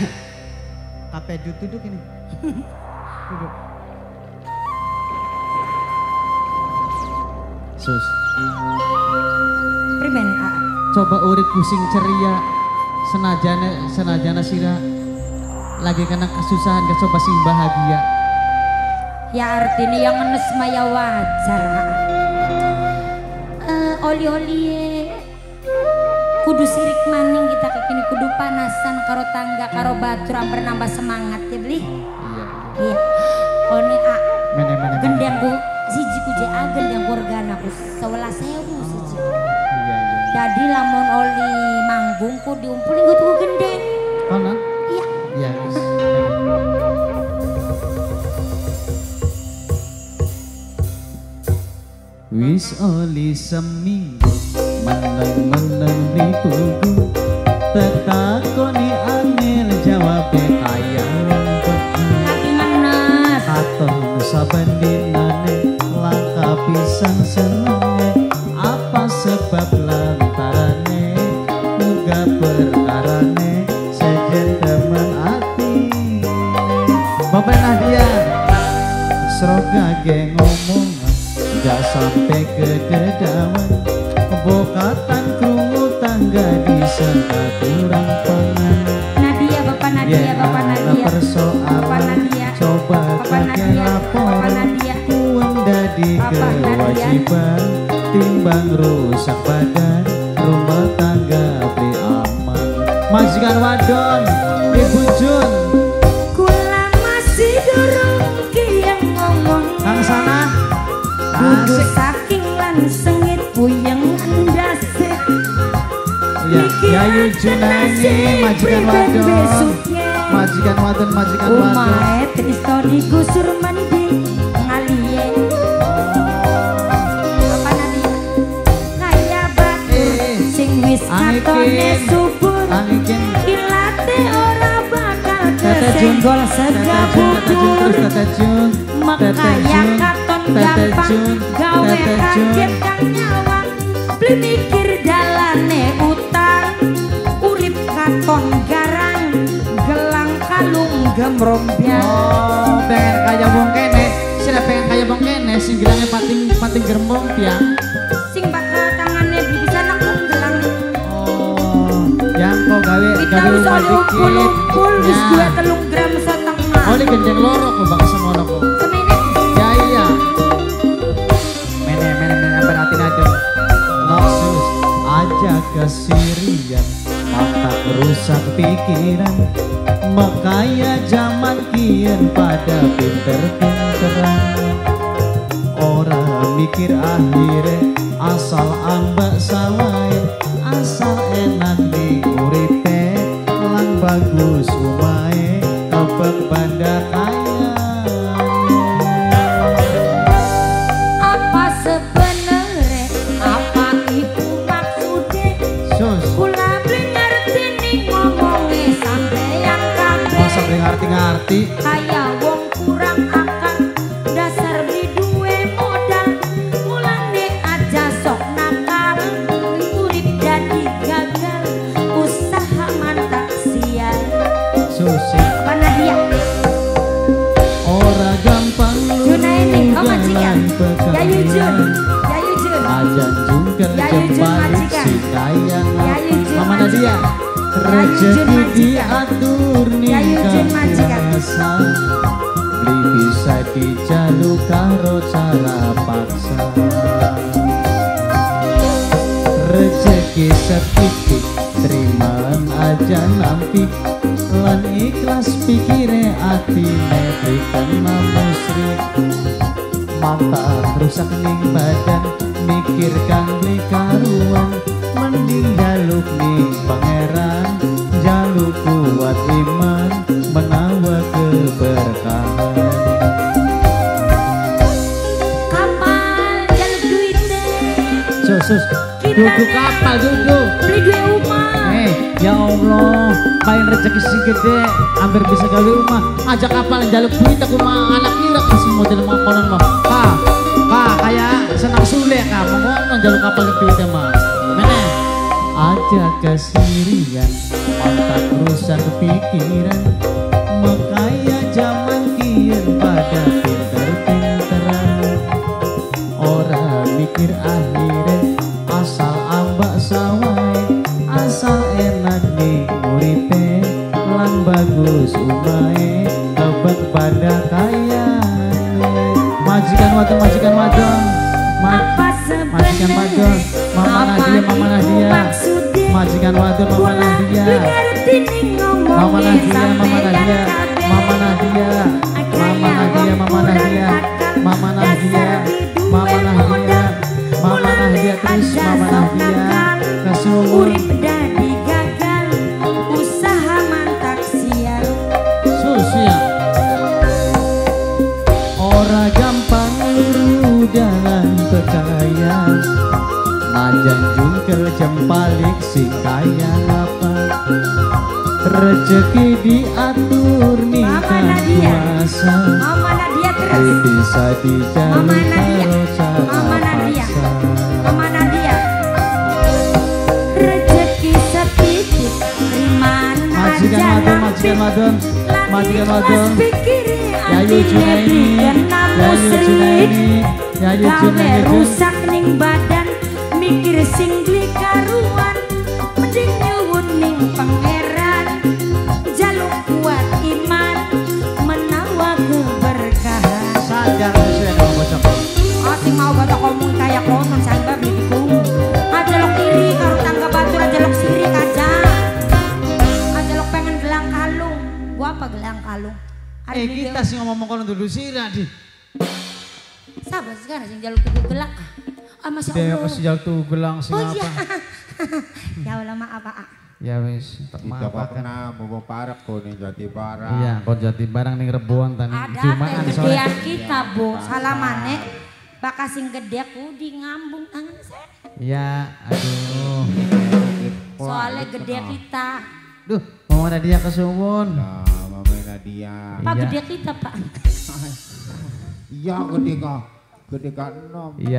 Kape duduk ini. Duduk. Sus. Priben. Coba urip pusing ceria. Senajana senajana sira lagi kena kesusahan gak coba sing bahagia. Ya artinya yang ngenes maya wajar. Eh, oli-oli kudu sirik maning kita kayak gini kudu panasan karo tangga karo batur amper nambah semangat ya beli. Iya. Iya. One a Mene mene. mene. gendang ku siji ku je a gendang ku organ aku sewelas sewu siji. Iya iya. Jadi lamun oli manggung ku diumpulin ku tuh gendeng. Kono? Iya. Iya. wis. Oli seminggu meneng-meneng di Tetakoni angel jawab kaya Lagi menes. Katon saben dinane senenge apa sebab lantarane muga perkarane sejen temen ati. Bapak Nadia Seroga ge ngomong Gak sampai ke dedawan Bokatan krungu tangga di kurang pangan Nadia, Bapak Nadia, Bapak Nadia. persoalan. Bapak Nadia. coba kakek Nadia. lapor dadi Nadia. kewajiban. Timbang rusak badan. Rumah tangga beli aman majikan wadon ibu Jun. Kula masih durung ngomong. Kang sana. Asik Yayu Junani majikan wadon. majikan wadon majikan wadon. Umae Tristo digusur mandi ngaliye. Apa Nadia? Kaya batu Eh, sing wis katone subur. Ilate ora bakal kesenggol segabubur Makaya katon gampang gawe kaget kang nyawang beli mikir gemrombyang Oh, pengen kaya wong kene. Sila pengen kaya wong kene, sing gelangnya pating pating gerembong tiang. sing bakal tangane bisa nang gelang Oh, yang kok gawe gawe wis rumah oleh umpul-umpul wis Ya. dua telung gram setengah Oh, ini gendeng loro kok bang semono kok. semene Ya iya. Mene mene mene berarti aja. Noksus aja kesirian mata rusak pikiran makanya zaman kian pada pinter-pinteran. Orang mikir akhirnya asal ambak sawai asal enak diuripe lang bagus umae kebek banda kaya ngerti-ngerti Kaya wong kurang akal Dasar beli duwe modal. Mulane aja sok nakal Urip jadi gagal. Usaha mantap sial. Susi. Apa Nadia? ora gampang Juna ini, oh lu majikan Yayu Jun. Yayu Jun. Ajan jungkel majikan. si Jun Mama. Nadia Rezeki diatur nikah kuasa Beli bisa dijaluk karo cara paksa. Rezeki setitik terimaan aja nampik Lan ikhlas pikire atine berikan musrik mata rusak ning badan mikir kang beli karuan mending jaluk ning pangeran jaluk kuat iman menawa keberkahan. Kapal jaluk duit deh. Sus sus. Nih. kapal duduk. Beli duit rumah. Eh ya Allah main rezeki si gede hampir bisa gawe rumah. Ajak kapal jaluk duit aku mah anak kira kasih model makanan mah kak kak kayak senang sule kak. Mau ngono jaluk kapal duitnya mah kesirian otak rusak pikiran makanya zaman kian pada pinter-pinteran. Orang mikir akhirnya asal ambak sawai asal enak nih uripe. Lan bagus umai tebak pada kaya. Majikan wadon majikan wadon. Majikan wadon. mama Nadia mama Nadia majikan wadon mama Nadia. Mama Nadia mama Nadia mama Rezeki diatur Nadia. kuasa Mama Nadia Ai terus bisa dijaluk Mama Nadia. Mama Nadia. paksa Mama Nadia. Rezeki setitik Riman Majikan wadon, majikan wadon, majikan wadon Yayu Junaini, Yayu Junaini, Yayu Junaini. rusak ning badan mikir sing beli karuan. Mending nyuwun ning pangeran kayak konon sangga bibiku. Aja lok iri karo tangga batur aja lok sirik aja. Aja lok pengen gelang kalung. Gua apa gelang kalung? Eh kita sih ngomong kono dulu sih di Sabar sekarang sing jaluk tuku gelang. Ah, Masya Dia Allah. kasih jauh tuh gelang sing Oh apa iya. ya Allah maaf Pak. Ya wis, tak maaf kena mau parak kok nih jati barang. Iya, kau jati barang nih rebuan tani Ada Jumaan teh soalnya. gedean kita, Bu. Salamane. Bakal sing gede aku di ngambung tangan saya. Iya, aduh. Soalnya gede kita. Duh, mau ada dia kesuwun. Nah, Mama Nadia. Pak Iya. gede kita, Pak. Iya, gede kok. Gede kak enam. Iya,